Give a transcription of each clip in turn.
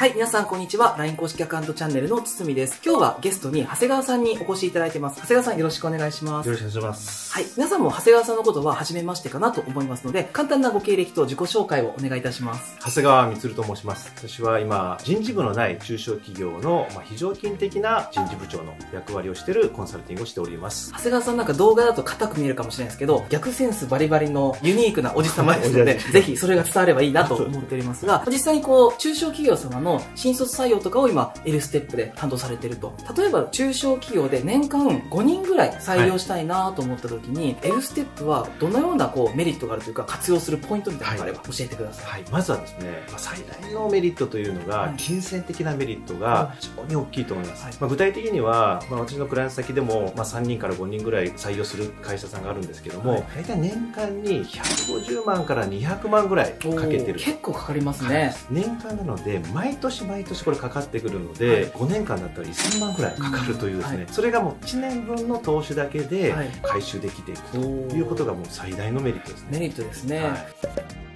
はい、皆さんこんにちは。LINE 公式アカウントチャンネルのつつみです。今日はゲストに長谷川さんにお越しいただいてます。長谷川さんよろしくお願いします。よろしくお願いします。はい、皆さんも長谷川さんのことは初めましてかなと思いますので、簡単なご経歴と自己紹介をお願いいたします。長谷川光と申します。私は今、人事部のない中小企業の、まあ、非常勤的な人事部長の役割をしているコンサルティングをしております。長谷川さんなんか動画だと硬く見えるかもしれないですけど、逆センスバリバリのユニークなおじさまですので、ぜひそれが伝わればいいなと思っておりますが、実際にこう、中小企業様の新卒採用とかを今 L ステップで担当されてると。例えば中小企業で年間5人ぐらい採用したいなと思った時に、はい、L ステップはどのようなこうメリットがあるというか活用するポイントみたいなのがあれば教えてください、はい、まずはですね、まあ、最大のメリットというのが、金銭的なメリットが非常に大きいと思います、はい、まあ、具体的には、まあ、私のクライアント先でも、まあ、3人から5人ぐらい採用する会社さんがあるんですけども、はい、大体年間に150万から200万ぐらいかけてる。結構かかりますね。年間なので毎年毎年これかかってくるので、5年間だったら1000万くらいかかるというですね、それがもう1年分の投資だけで回収できていくということがもう最大のメリットですね。メリットですね。はい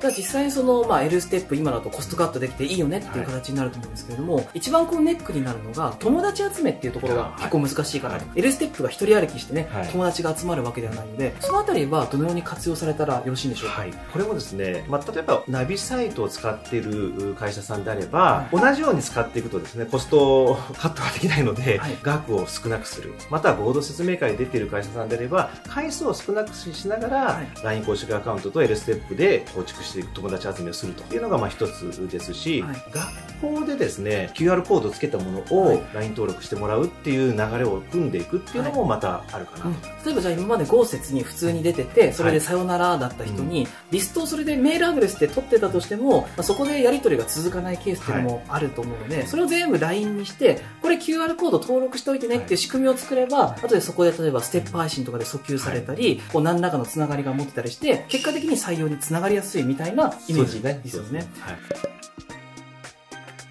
じゃあ実際にその、まあ、L ステップ今だとコストカットできていいよねっていう形になると思うんですけれども、はい、一番こうネックになるのが友達集めっていうところが結構難しいかなと、はい、L ステップが一人歩きしてね、はい、友達が集まるわけではないのでそのあたりはどのように活用されたらよろしいんでしょうか、はい、これもですね、まあ、例えばナビサイトを使っている会社さんであれば、同じように使っていくとですねコストカットができないので、額を少なくする。またはボード説明会に出ている会社さんであれば回数を少なくしながら、LINE 公式アカウントと L ステップで構築していく友達集めをするというのがまあ一つですし、はい、学校でですね QR コードをつけたものを LINE 登録してもらうっていう流れを組んでいくっていうのもまたあるかなと、はいうん、例えばじゃあ今まで豪雪に普通に出ててそれでさよならだった人に、リストをそれでメールアドレスで取ってたとしても、まあ、そこでやり取りが続かないケースっていうのもあると思うので、それを全部 LINE にしてこれ QR コード登録しておいてねってい。う仕組みを作れば、後でそこで例えばステップ配信とかで訴求されたり、こう何らかのつながりが持ってたりして結果的に採用につながりやすいみたいなたいなイメージですよね。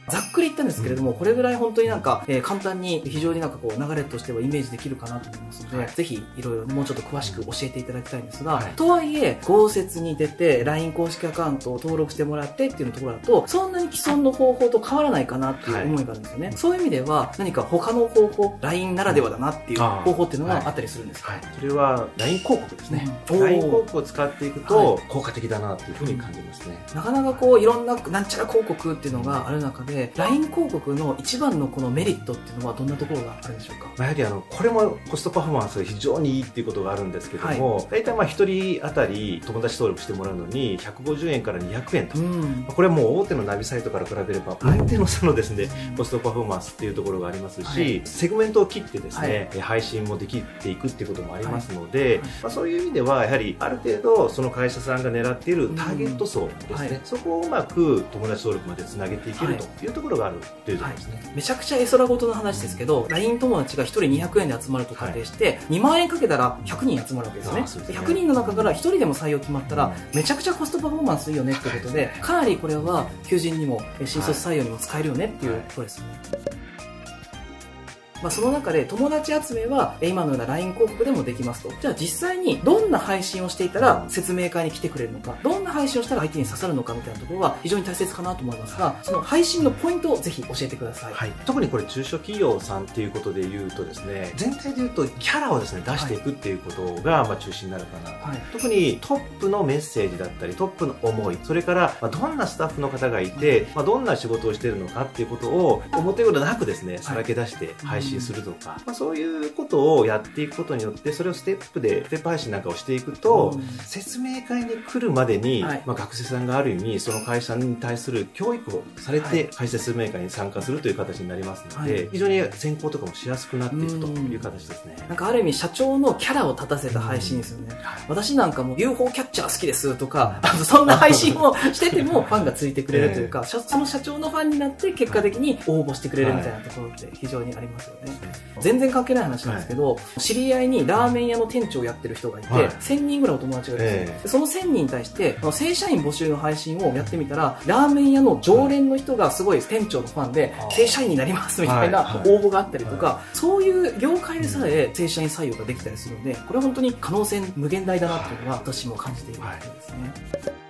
はいざっくり言ったんですけれども、これぐらい本当になんか、えー、簡単に非常になんかこう流れとしてはイメージできるかなと思いますので、はい、ぜひいろいろもうちょっと詳しく教えていただきたいんですが、はい、とはいえ、豪雪に出て LINE 公式アカウントを登録してもらってっていうところだと、そんなに既存の方法と変わらないかなっていう思いがあるんですよね。はい、そういう意味では、何か他の方法、LINE ならではだなっていう方法っていうのがあったりするんですか、それは LINE 広告ですね。うん、LINE 広告を使っていくと効果的だなというふうに感じますね。なかなかこういろんななんちゃら広告っていうのがある中で、LINE 広告告の一番のこのメリットっていうのはどんなところがあるでしょうか、やはりあのこれもコストパフォーマンスが非常にいいっていうことがあるんですけども、はい、大体まあ1人当たり友達登録してもらうのに150円から200円と、うん、これはもう大手のナビサイトから比べれば大手の差のですね、コストパフォーマンスっていうところがありますし、はい、セグメントを切ってですね、はい、配信もできていくっていうこともありますので、まあ、そういう意味ではやはりある程度その会社さんが狙っているターゲット層ですね、そこをうまく友達登録までつなげていけるとい。うところがあるというところですね。めちゃくちゃ絵空事の話ですけど、LINE 友達が1人200円で集まると仮定して、2万円かけたら100人集まるわけですよね。100人の中から1人でも採用決まったら、めちゃくちゃコストパフォーマンスいいよねってことで、かなりこれは求人にも新卒採用にも使えるよねっていうことですよね。まあ、その中で友達集めは今のような LINE 広告でもできますと。じゃあ実際にどんな配信をしていたら説明会に来てくれるのか、どんな配信をしたら相手に刺さるのかみたいなところは非常に大切かなと思いますが、その配信のポイントをぜひ教えてください。はい、特にこれ中小企業さんっていうことで言うとですね、全体で言うとキャラをですね、出していくっていうことがまあ中心になるかな、はい、特にトップのメッセージだったり、トップの思い、それからまあどんなスタッフの方がいて、まあ、どんな仕事をしているのかっていうことを表裏なくですね、さらけ出して配信するとか、まあ、そういうことをやっていくことによってそれをステップでステップ配信なんかをしていくと、うん、説明会に来るまでに、はい、まあ、学生さんがある意味その会社に対する教育をされて、会社説明会に参加するという形になりますので、はい、非常に選考とかもしやすくなっていくという形ですね、うん、なんかある意味社長のキャラを立たせた配信ですよね、うん、私なんかも UFO キャッチャー好きですとかそんな配信をしててもファンがついてくれるというか、その社長のファンになって結果的に応募してくれるみたいなところって非常にありますよね、全然関係ない話なんですけど、はい、知り合いにラーメン屋の店長をやってる人がいて、はい、1000人ぐらいお友達がいるんですよ、え。ー、その1000人に対して正社員募集の配信をやってみたらラーメン屋の常連の人がすごい店長のファンで正社員になりますみたいな応募があったりとか、そういう業界でさえ正社員採用ができたりするのでこれは本当に可能性無限大だなっていうのは私も感じているわけですね。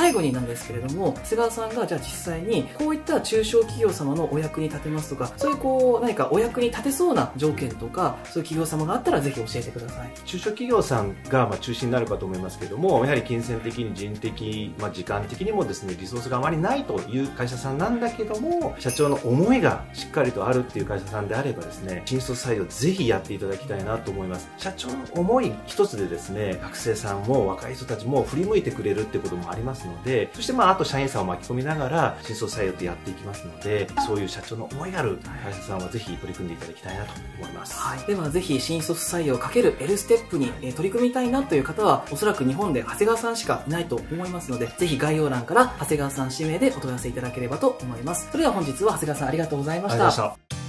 最後になんですけれども、長谷川さんがじゃあ実際に、こういった中小企業様のお役に立てますとか、そういうこう、何かお役に立てそうな条件とか、そういう企業様があったらぜひ教えてください。中小企業さんがまあ中心になるかと思いますけども、やはり金銭的に人的、まあ、時間的にもですね、リソースがあまりないという会社さんなんだけども、社長の思いがしっかりとあるっていう会社さんであればですね、新卒採用ぜひやっていただきたいなと思います。社長の思い一つでですね、学生さんも若い人たちも振り向いてくれるってこともありますので、そしてまああと社員さんを巻き込みながら新卒採用ってやっていきますので、そういう社長の思いがある会社さんはぜひ取り組んでいただきたいなと思います。はい。ではぜひ新卒採用かける L ステップに取り組みたいなという方は、おそらく日本で長谷川さんしかいないと思いますので、ぜひ概要欄から長谷川さん指名でお問い合わせいただければと思います。それでは本日は長谷川さんありがとうございました。